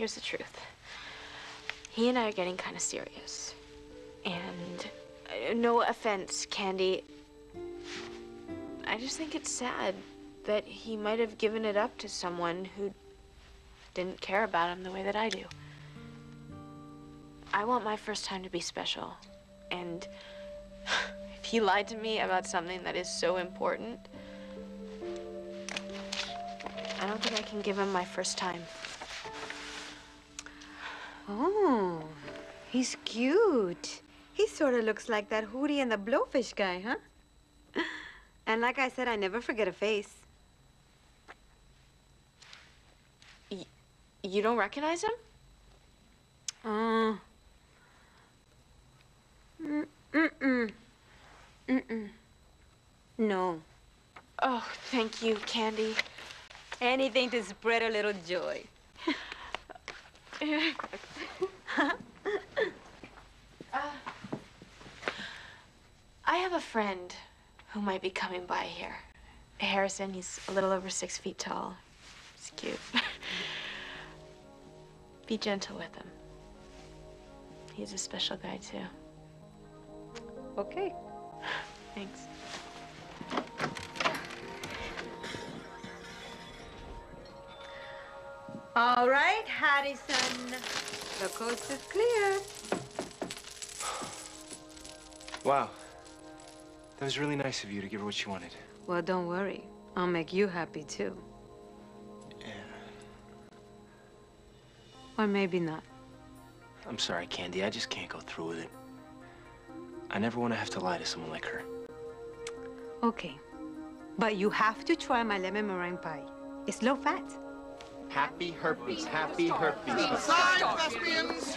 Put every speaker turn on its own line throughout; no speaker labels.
here's the truth. He and I are getting kind of serious. And uh, no offense, Candy. I just think it's sad that he might have given it up to someone who didn't care about him the way that I do. I want my first time to be special. And if he lied to me about something that is so important, I don't think I can give him my first time.
Oh, he's cute. He sort of looks like that Hootie and the Blowfish guy, huh? And like I said, I never forget a face.
Y you don't recognize him?
Uh. Mm-mm. Mm-mm. No.
Oh, thank you, Candy.
Anything to spread a little joy.
Uh, I have a friend who might be coming by here. Harrison, he's a little over six feet tall. He's cute. be gentle with him. He's a special guy, too.
Okay.
Thanks.
All right, Harrison. The coast is clear.
Wow. That was really nice of you to give her what she wanted.
Well, don't worry. I'll make you happy, too.
Yeah.
Or maybe not.
I'm sorry, Candy. I just can't go through with it. I never want to have to lie to someone like her.
Okay. But you have to try my lemon meringue pie. It's low fat.
Happy herpes, happy herpes.
Side thespians!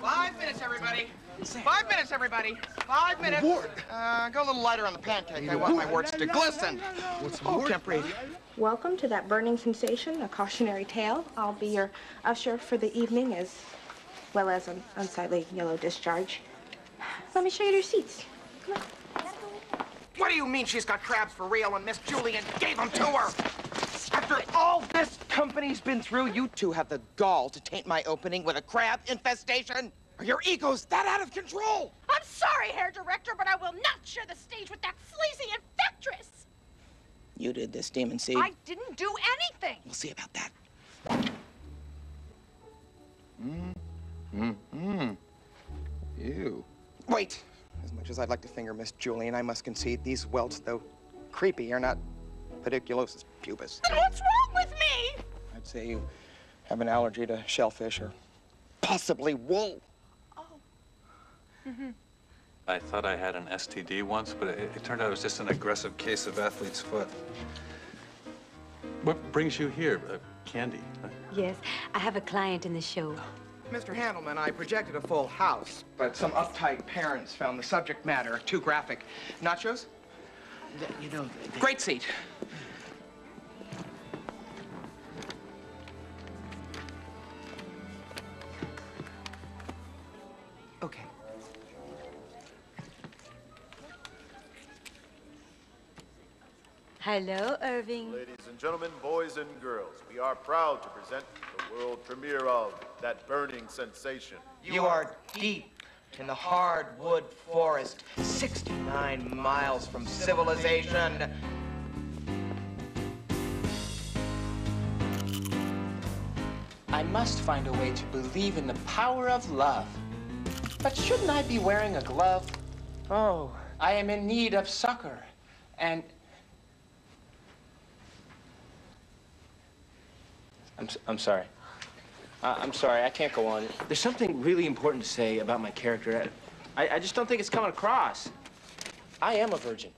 Five minutes, everybody. Five minutes, everybody. Five minutes. Uh, go a little lighter on the pancake. I want my words to glisten.
What's
Oh, can't breathe.
Welcome to That Burning Sensation, a cautionary tale. I'll be your usher for the evening as well as an unsightly yellow discharge. Let me show you your seats. Come on.
What do you mean she's got crabs for real and Miss Julian gave them to her? After all this company's been through, you two have the gall to taint my opening with a crab infestation? Are your egos that out of control?
I'm sorry, Herr Director, but I will not share the stage with that fleecy infectress.
You did this, Demon Seed.
I didn't do anything.
We'll see about that. Mm. Mm. Mm. Ew. Wait. As much as I'd like to finger Miss Julian, I must concede these welts, though creepy, are not pediculosis pubis.
Then what's wrong with me?
I'd say you have an allergy to shellfish or possibly wool. Oh. Mm-hmm.
I thought I had an STD once, but it, it turned out it was just an aggressive case of athlete's foot. What brings you here, uh, Candy?
Yes, I have a client in the show.
Mr. Handelman, I projected a full house, but some uptight parents found the subject matter too graphic. Nachos?
You know,
Great seat. Okay.
Hello, Irving.
Ladies and gentlemen, boys and girls, we are proud to present the world premiere of That Burning Sensation.
You are deep in the hardwood forest, 69 miles from civilization.
I must find a way to believe in the power of love. But shouldn't I be wearing a glove? Oh, I am in need of succor. And.
I'm, I'm sorry. Uh, I'm sorry, I can't go on. There's something really important to say about my character. I, I just don't think it's coming across. I am a virgin.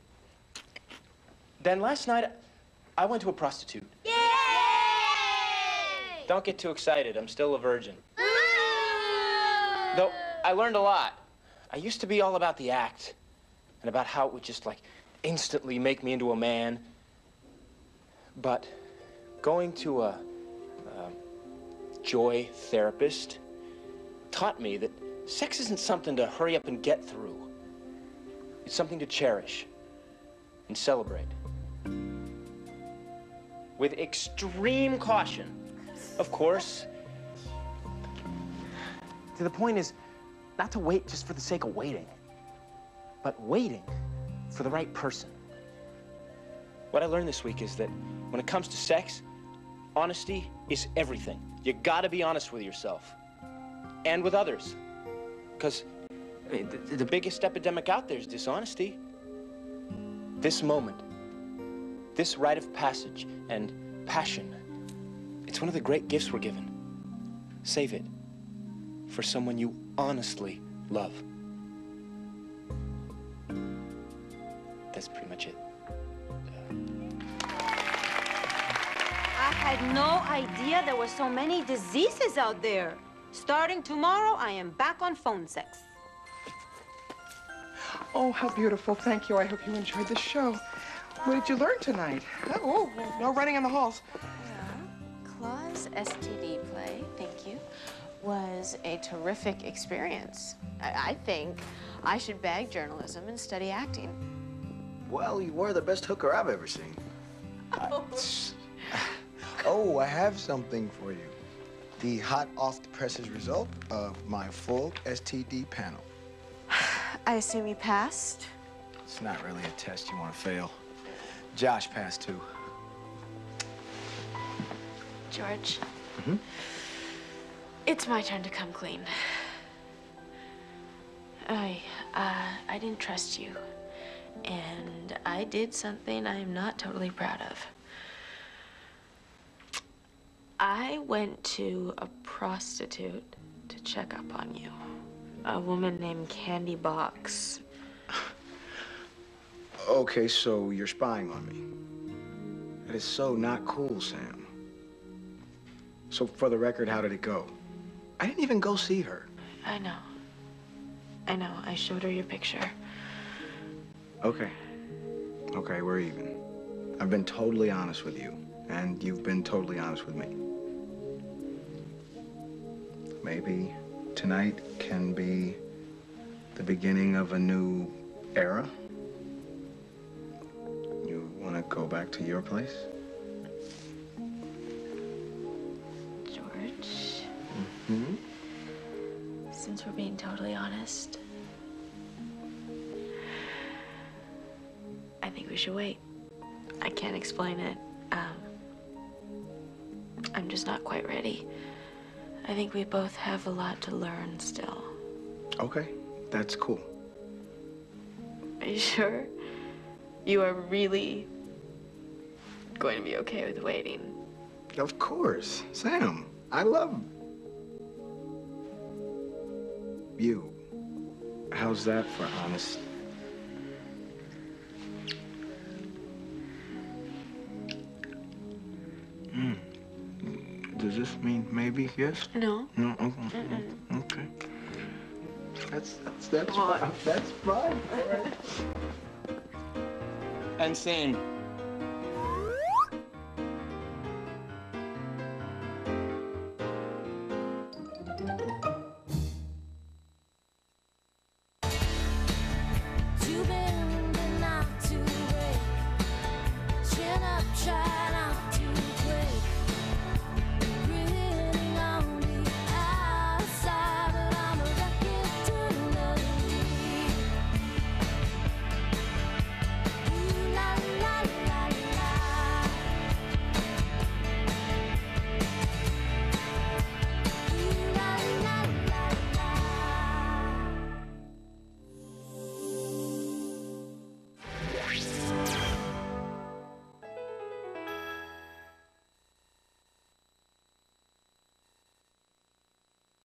Then last night, I went to a prostitute.
Yay!
Don't get too excited. I'm still a virgin. Though I learned a lot. I used to be all about the act and about how it would just like instantly make me into a man. But going to a, a joy therapist taught me that sex isn't something to hurry up and get through. It's something to cherish and celebrate. With extreme caution. Of course, To the point is not to wait just for the sake of waiting, but waiting for the right person. What I learned this week is that when it comes to sex, honesty is everything. You gotta be honest with yourself and with others. Because the, the biggest epidemic out there is dishonesty. This moment, this rite of passage and passion, it's one of the great gifts we're given. Save it for someone you honestly love. That's pretty much it.
Had no idea there were so many diseases out there. Starting tomorrow, I am back on phone sex.
Oh, how beautiful. Thank you. I hope you enjoyed the show. What did you learn tonight? Oh, oh, no running in the halls. Yeah.
Claw's STD play, thank you, was a terrific experience. I, I think I should bag journalism and study acting.
Well, you were the best hooker I've ever seen. oh, I have something for you. The hot off the presses result of my full STD panel.
I assume you passed?
It's not really a test you want to fail. Josh passed too.
George,
Mm -hmm.
it's my turn to come clean. I, uh, I didn't trust you. And I did something I'm not totally proud of. I went to a prostitute to check up on you. A woman named Candy Box.
Okay, so you're spying on me. That is so not cool, Sam. So, for the record, how did it go? I didn't even go see her.
I know. I know. I showed her your picture.
Okay. Okay, we're even. I've been totally honest with you, and you've been totally honest with me. Maybe tonight can be the beginning of a new era. You want to go back to your place?
George,
Hmm?
since we're being totally honest, I think we should wait. I can't explain it. Um, I'm just not quite ready. I think we both have a lot to learn still.
Okay, that's cool.
Are you sure? You are really going to be okay with waiting?
Of course. Sam, I love you. How's that for honest? Does this mean maybe yes?
No.
No. Okay.
Mm-mm.
Okay. That's that's that's fine. That's fine. All right.
And scene.